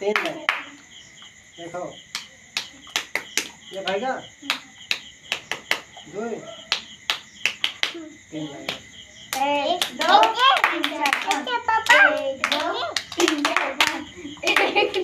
तीन में देखो ये भाईगा दो तीन भाईगा एक दो तीन चार पाँच। एक दो तीन चार पाँच। एक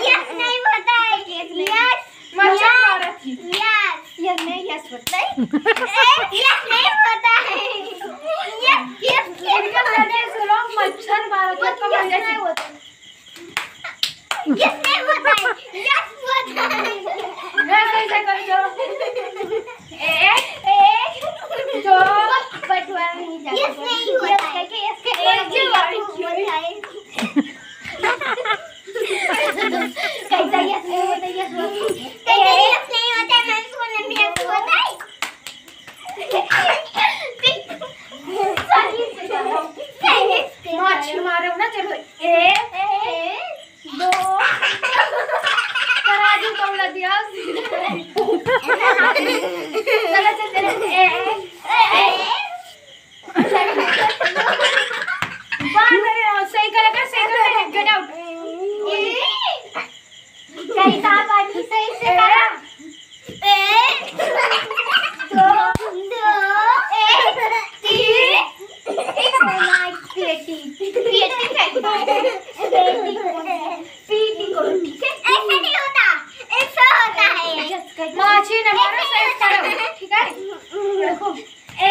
यस नहीं होता है यस मच्छर औरत यस यस नहीं यस होता है यस नहीं होता है यस यस यस का मतलब है सुनो मच्छर भारत का मतलब नहीं होता यस नहीं होता है यस होता है ऐसे ऐसे कर चलो हिसाब आदमी सही से करा एक दो दो एक तीन एक माइक प्लेटिंग प्लेटिंग प्लेटिंग प्लेटिंग करो ठीक है ऐसा नहीं होता ऐसा होता है। माची नंबर से करो ठीक है? देखो ए